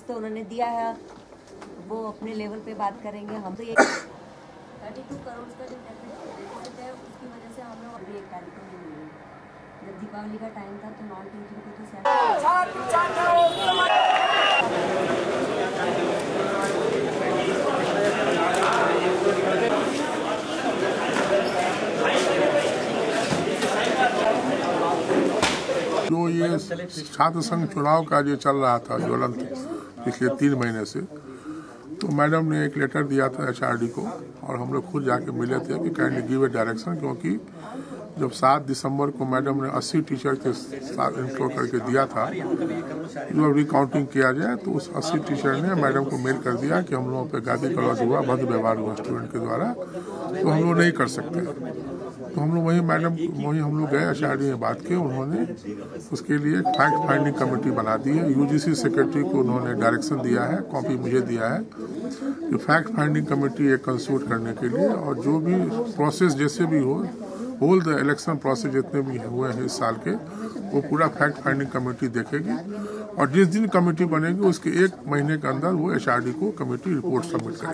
Charges तो उन्होंने दिया है। वो अपने लेवल पे बात करेंगे। हम तो ये थर्टी टू करोड़ का जो डेफिसिट है उसकी वजह से हम लोग अभी एक तारीख को नहीं मिले जब दीपावली का टाइम था तो नॉन टीचिंग को तो जो ये छात्र संघ चुनाव का जो चल रहा था ज्वलन पिछले तीन महीने से। तो मैडम ने एक लेटर दिया था एचआरडी को और हम लोग खुद जाके मिले थे कि काइंडली गिव ए डायरेक्शन क्योंकि जब सात दिसंबर को मैडम ने 80 टीचर के साथ इंक्लोड करके दिया था, जो रिकाउंटिंग किया जाए तो उस 80 टीचर ने मैडम को मेल कर दिया कि हम लोगों पे गाली गलौज हुआ भद्र व्यवहार हुआ स्टूडेंट के द्वारा तो हम लोग नहीं कर सकते। तो हम लोग वही मैडम, वही हम लोग गए, आचार्य में बात की, उन्होंने उसके लिए फैक्ट फाइंडिंग कमेटी बना दी है। यूजीसी सेक्रेटरी को उन्होंने डायरेक्शन दिया है कॉपी मुझे दिया है। कि फैक्ट फाइंडिंग कमेटी एक कंसल्ट करने के लिए और जो भी प्रोसेस जैसे भी हो होल द इलेक्शन प्रोसेस जितने भी हुए हैं इस साल के, वो पूरा फैक्ट फाइंडिंग कमेटी देखेगी। और जिस दिन कमेटी बनेगी, उसके एक महीने के अंदर वो एच को कमेटी रिपोर्ट सबमिट करेगी।